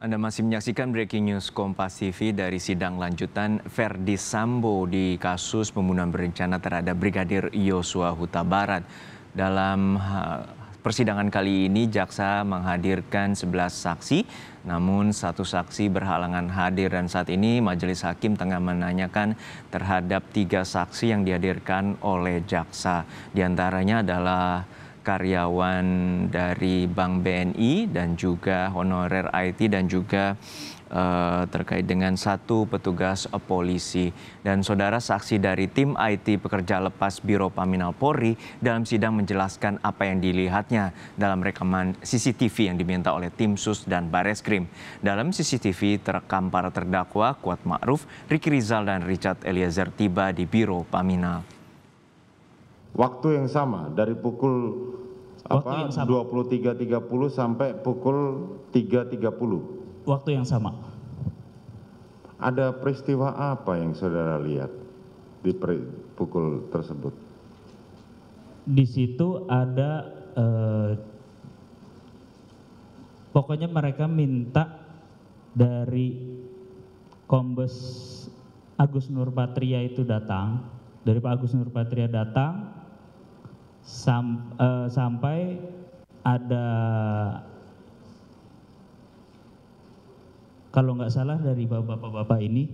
Anda masih menyaksikan breaking news Kompas TV dari sidang lanjutan Verdi Sambo di kasus pembunuhan berencana terhadap Brigadir Yosua Huta Barat. Dalam persidangan kali ini jaksa menghadirkan 11 saksi, namun satu saksi berhalangan hadir dan saat ini majelis hakim tengah menanyakan terhadap tiga saksi yang dihadirkan oleh jaksa. Di antaranya adalah karyawan dari Bank BNI dan juga honorer IT dan juga uh, terkait dengan satu petugas polisi dan saudara saksi dari tim IT pekerja lepas Biro Paminal Polri dalam sidang menjelaskan apa yang dilihatnya dalam rekaman CCTV yang diminta oleh tim sus dan Bareskrim. Dalam CCTV terekam para terdakwa Kuat Ma'ruf, Ricky Rizal dan Richard Eliezer tiba di Biro Paminal waktu yang sama dari pukul apa 23.30 sampai pukul 3.30. Waktu yang sama. Ada peristiwa apa yang saudara lihat di pukul tersebut? Di situ ada eh, pokoknya mereka minta dari Kombes Agus Nurpatria itu datang, dari Pak Agus Nurpatria datang sampai ada kalau nggak salah dari bapak-bapak ini.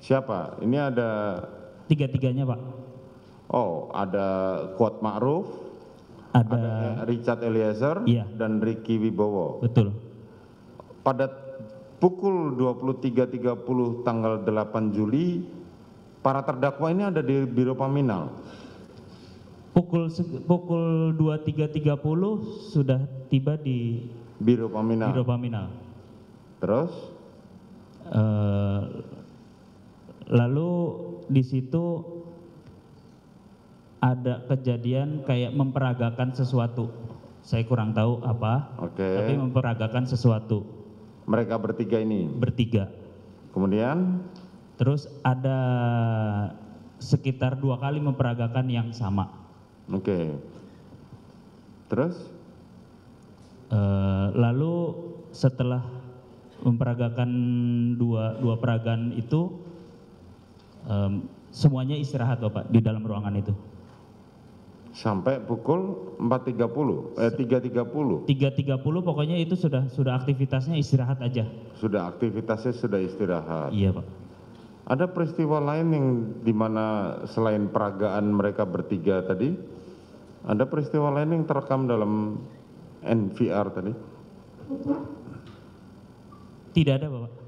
Siapa? Ini ada tiga-tiganya pak. Oh ada Kuat Ma'ruf ada, ada Richard Eliezer iya. dan Ricky Wibowo. Betul. Pada pukul 23.30 tanggal 8 Juli para terdakwa ini ada di Biro Paminal pukul pukul 23.30 sudah tiba di Biro Paminal. Biro Paminal. Terus? Uh, lalu di situ ada kejadian kayak memperagakan sesuatu. Saya kurang tahu apa. Oke. Okay. Tapi memperagakan sesuatu. Mereka bertiga ini. Bertiga. Kemudian? Terus ada sekitar dua kali memperagakan yang sama. Oke. Terus? Uh, lalu setelah memperagakan dua dua peragaan itu um, semuanya istirahat bapak di dalam ruangan itu? Sampai pukul 4.30 eh 3.30 3.30 pokoknya itu sudah sudah aktivitasnya istirahat aja. Sudah aktivitasnya sudah istirahat. Iya pak ada peristiwa lain yang di mana selain peragaan mereka bertiga tadi ada peristiwa lain yang terekam dalam NVR tadi? Tidak ada, Bapak.